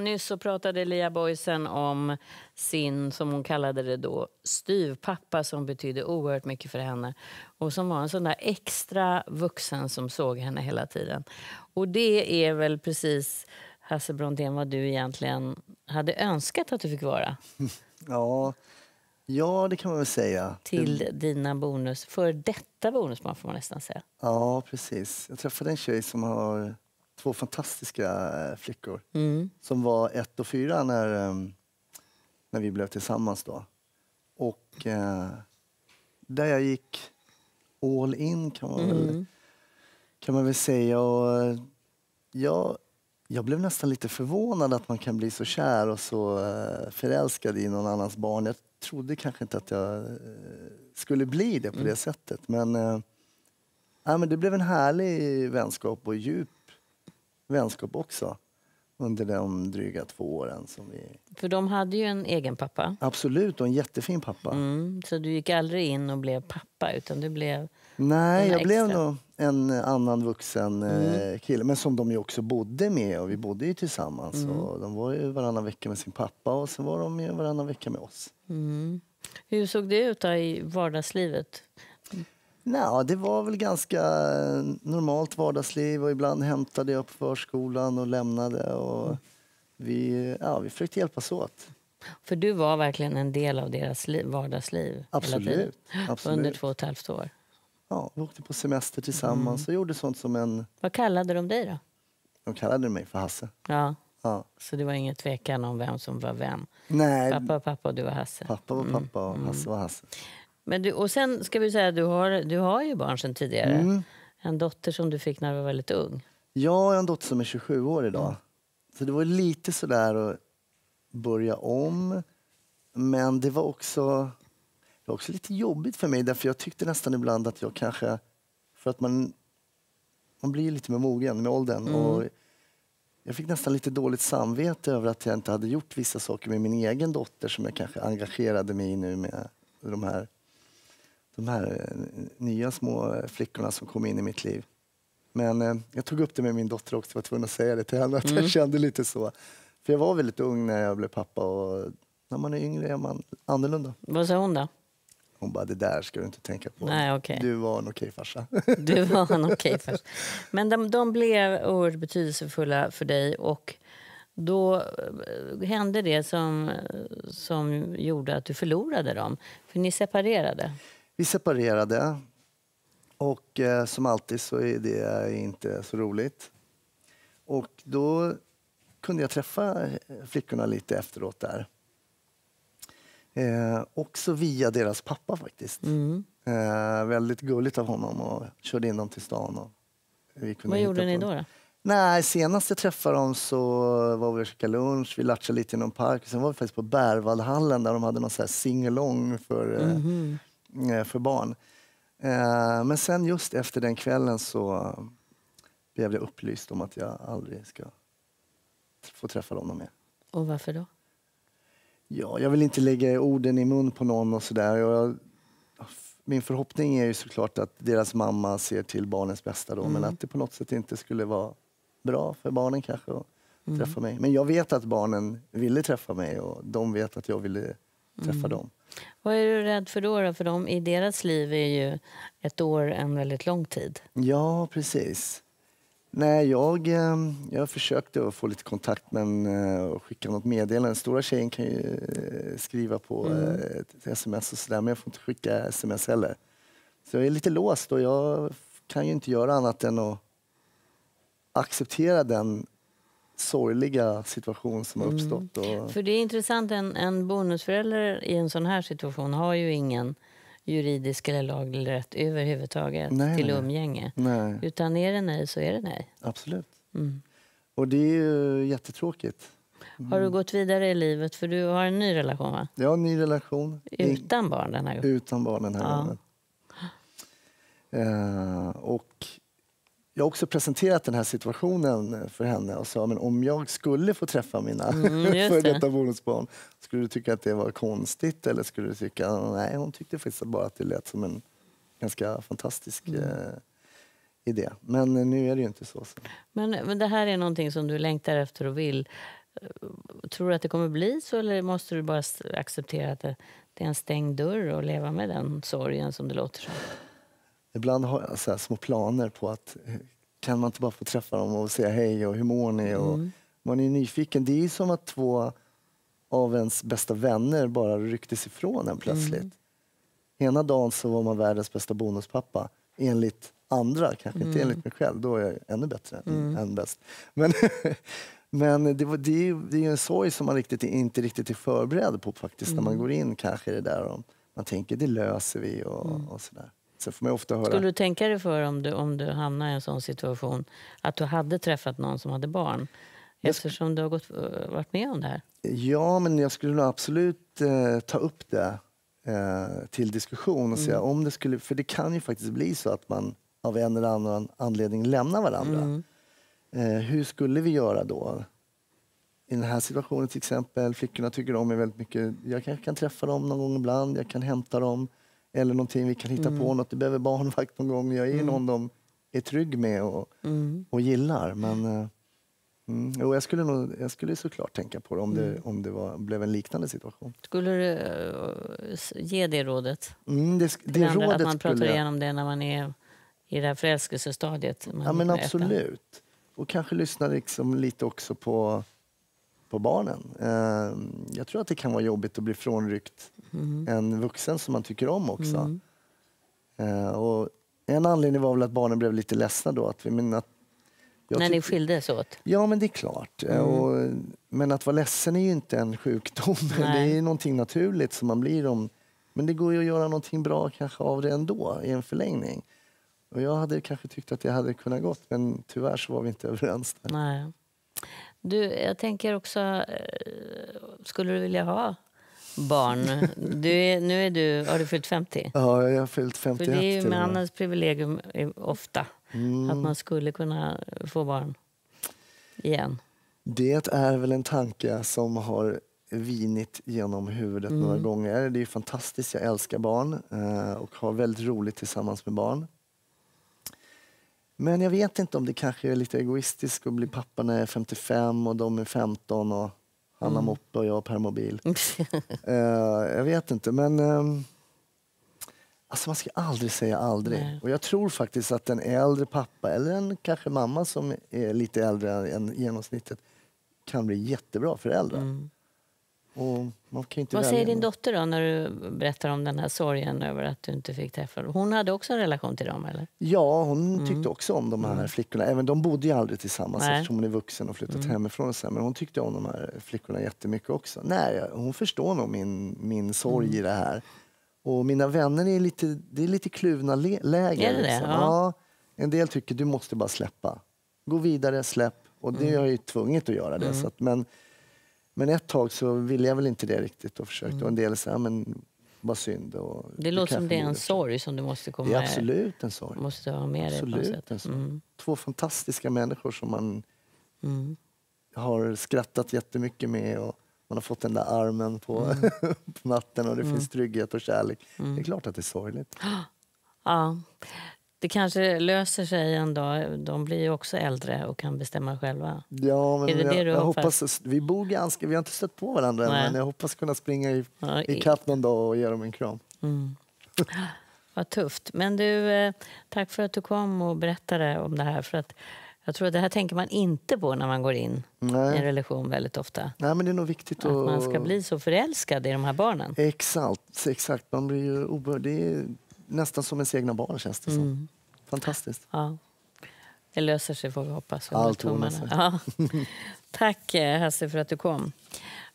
Nyss så pratade Lia Boysen om sin, som hon kallade det då, styvpappa som betydde oerhört mycket för henne. Och som var en sån där extra vuxen som såg henne hela tiden. Och det är väl precis, Hasse Brontén, vad du egentligen hade önskat att du fick vara? Ja, ja det kan man väl säga. Till dina bonus, för detta bonusbarn får man nästan säga. Ja, precis. Jag träffade en tjej som har två fantastiska eh, flickor mm. som var ett och fyra när, ehm, när vi blev tillsammans. Då. Och eh, där jag gick all in kan man, mm. väl, kan man väl säga. Och, eh, jag, jag blev nästan lite förvånad att man kan bli så kär och så förälskad i någon annans barn. Jag trodde kanske inte att jag skulle bli det på mm. det sättet. Men, ja, men det blev en härlig vänskap och djup vänskap också under de dryga två åren. Som vi... För de hade ju en egen pappa. Absolut, och en jättefin pappa. Mm, så du gick aldrig in och blev pappa, utan du blev Nej, jag extra. blev nog en annan vuxen eh, mm. kille. Men som de ju också bodde med och vi bodde ju tillsammans. Mm. Och de var ju varannan vecka med sin pappa och sen var de ju varannan vecka med oss. Mm. Hur såg det ut i vardagslivet? Nej, det var väl ganska normalt vardagsliv och ibland hämtade jag på förskolan och lämnade. Och vi, ja, vi försökte hjälpas åt. För du var verkligen en del av deras vardagsliv? Absolut. Absolut. Under två och ett halvt år? Ja, vi åkte på semester tillsammans mm. och gjorde sånt som en... Vad kallade de dig då? De kallade mig för Hasse. Ja. ja. Så det var ingen tvekan om vem som var vem? Nej. Pappa var pappa och du var Hasse? Pappa var pappa och mm. Hasse var Hasse. Men du, och sen ska vi säga att du har, du har ju barn sedan tidigare. Mm. En dotter som du fick när du var väldigt ung. Ja, jag har en dotter som är 27 år idag. Mm. Så det var lite sådär att börja om. Men det var också, det var också lite jobbigt för mig därför jag tyckte nästan ibland att jag kanske, för att man, man blir lite mer mogen med åldern. Mm. Och jag fick nästan lite dåligt samvete över att jag inte hade gjort vissa saker med min egen dotter som jag kanske engagerade mig i nu med de här de här eh, nya små flickorna som kom in i mitt liv. Men eh, jag tog upp det med min dotter också, var tvungen att säga det till henne, att mm. jag kände lite så. För jag var väldigt ung när jag blev pappa och när man är yngre är man annorlunda. Vad sa hon då? Hon bara, det där ska du inte tänka på. Nej, okay. Du var en okej farsa. Du var en okej farsa. Men de, de blev oerhört betydelsefulla för dig och då eh, hände det som, som gjorde att du förlorade dem. För ni separerade. Vi separerade och eh, som alltid så är det inte så roligt. Och då kunde jag träffa flickorna lite efteråt där. Eh, också via deras pappa faktiskt. Mm. Eh, väldigt gulligt av honom och körde in dem till stan. Och vi kunde Vad gjorde ni då? då? Nej, senast jag träffade dem så var vi och käkade lunch, vi latchade lite i någon park. Sen var vi faktiskt på Bärvaldhallen där de hade någon singalong för mm -hmm Eh, för barn. Eh, men sen just efter den kvällen så blev jag upplyst om att jag aldrig ska få träffa dem mer. Och varför då? Ja, jag vill inte lägga orden i mun på någon och sådär. Min förhoppning är ju såklart att deras mamma ser till barnens bästa då, mm. men att det på något sätt inte skulle vara bra för barnen kanske att mm. träffa mig. Men jag vet att barnen ville träffa mig och de vet att jag ville träffa mm. dem. Vad är du rädd för då, då? För dem, i deras liv är ju ett år en väldigt lång tid. Ja, precis. Nej, jag, eh, jag försökte att få lite kontakt men uh, skicka något meddelande. Stora tjejen kan ju uh, skriva på mm. ett sms och sådär men jag får inte skicka sms heller. Så jag är lite låst och jag kan ju inte göra annat än att acceptera den sorgliga situation som har mm. uppstått. Och... För det är intressant, en, en bonusförälder i en sån här situation har ju ingen juridisk eller laglig rätt överhuvudtaget nej, till umgänge. Nej. Utan är det nej så är det nej. Absolut. Mm. Och det är ju jättetråkigt. Mm. Har du gått vidare i livet? För du har en ny relation va? Jag har en ny relation. Utan barn den här gången? Utan barn den här ja. gången. Uh, och jag har också presenterat den här situationen för henne och sa men om jag skulle få träffa mina mm, för detta bonusbarn, skulle du tycka att det var konstigt eller skulle du tycka, nej hon tyckte faktiskt bara att det lät som en ganska fantastisk mm. eh, idé. Men nu är det ju inte så. så. Men, men det här är någonting som du längtar efter och vill Tror du att det kommer bli så eller måste du bara acceptera att det, det är en stängd dörr och leva med den sorgen som det låter som? Ibland har jag så små planer på att eh, kan man inte bara få träffa dem och säga hej och hur mår ni? Och man är nyfiken. Det är som att två av ens bästa vänner bara rycktes ifrån en plötsligt. Ena dagen så var man världens bästa bonuspappa enligt andra, kanske inte enligt mig själv. Då är jag ännu bättre än, än bäst. Men, men det, var, det, är, ju- det är ju en sorg som man riktigt, inte riktigt är förberedd på faktiskt när man går in kanske i det där. Och man tänker det löser vi och, och sådär. Så får man ofta höra Skulle du tänka dig för om du, om du hamnar i en sån situation att du hade träffat någon som hade barn? Eftersom du har gått, eh, varit med om det här. Ja, men jag skulle nog absolut eh, ta upp det eh, till diskussion och säga om det skulle, för det kan ju faktiskt bli så att man av en eller annan anledning lämnar varandra. Eh, hur skulle vi göra då? I den här situationen till exempel, flickorna tycker om mig väldigt mycket. Jag kanske kan träffa dem någon gång ibland, jag kan hämta dem. Eller någonting, vi kan hitta på något, det behöver barnvakt någon gång. Jag är ju någon de är trygg med och, och gillar. Men eh, mm, jo, jag, skulle nog, jag skulle såklart tänka på det om det, om det var, blev en liknande situation. Skulle du eh, ge det rådet? Mm, det, det andra, att rådet man pratar jag... igenom det när man är i det här förälskelsestadiet? Ja men absolut. Och kanske lyssna liksom lite också på, på barnen. Eh, jag tror att det kan vara jobbigt att bli frånryckt Mm. en vuxen som man tycker om också. Eh, och en anledning var väl att barnen blev lite ledsna då. Att vi, men att, När ni skildes åt? Ja, men det är klart. Eh, Och, men att vara ledsen är ju inte en sjukdom. Nej. Det är någonting naturligt som man blir om. Men det går ju att göra någonting bra kanske av det ändå i en förlängning. Och jag hade kanske tyckt att det hade kunnat gått, men tyvärr så var vi inte överens. Där. Nej. Du, jag tänker också, eh, skulle du vilja ha barn? Du är, nu är du, har du fyllt 50? Ja, jag har fyllt För 51 det är ju mannens privilegium ofta, Mm. att man skulle kunna få barn igen. Det är väl en tanke som har vinit genom huvudet några Mm. gånger. Det är fantastiskt, jag älskar barn eh, och har väldigt roligt tillsammans med barn. Men jag vet inte om det kanske är lite egoistiskt att bli pappa när jag är 55 och de är 15 och han Mm. moppe och jag har permobil. Eh, jag vet inte, men ehm, alltså man ska aldrig säga aldrig. Nej. Och jag tror faktiskt att en äldre pappa eller en kanske mamma som är lite äldre än genomsnittet kan bli jättebra föräldrar. Och man kan inte Mm. Vad säger din dotter då när du berättar om den här sorgen över att du inte fick träffa dem? Hon hade också en relation till dem eller? Ja, hon tyckte också om de här flickorna. Även de bodde ju aldrig tillsammans Nej. eftersom hon är vuxen och flyttat hemifrån. Och så. Men hon tyckte om de här flickorna jättemycket också. Nej, hon förstår nog min, min sorg i det här. Och mina vänner är lite, det är lite kluvna le- läger. Är det det? liksom. Ja. Ja, en del tycker du måste bara släppa. Gå vidare, släpp. Och det är jag ju tvunget att göra det. Så att, men, men ett tag så ville jag väl inte det riktigt och försökte. Och en del sa, men vad synd. Och Det låter som det är en sorg som du måste komma Det är absolut en sorg. måste ha med dig Absolut sorg. Mm. Två fantastiska människor som man Mm. har skrattat jättemycket med och man har fått den där armen på, Mm. på natten och det finns trygghet och kärlek. Det är klart att det är sorgligt. Ja. Det kanske löser sig en dag. De blir ju också äldre och kan bestämma själva. Ja, men Är det jag, det du jag hoppas? vi bor ganska, vi har inte stött på varandra Nej. men jag hoppas kunna springa i, Ja, i kapp någon dag och ge dem en kram. Vad tufft. Men du, eh, tack för att du kom och berättade om det här. För att jag tror att det här tänker man inte på när man går in i en Nej. relation väldigt ofta. Nej, men det är nog viktigt Att att... man ska bli så förälskad i de här barnen. Exakt, exakt. Man blir ju ober... Nästan som ens egna barn känns det som. Mm. Fantastiskt. Ja. Det löser sig får vi hoppas. Allt ordnar tummarna. Ja. Tack eh, Hasse för att du kom.